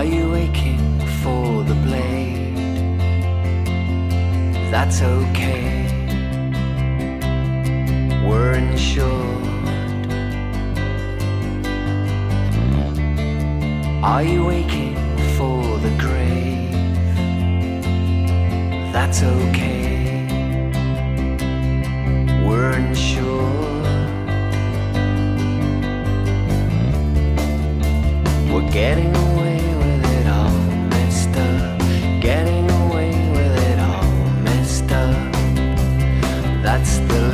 Are you aching for the blade? That's okay. We're insured. Are you aching for the grave? That's okay. We're insured. We're getting that's the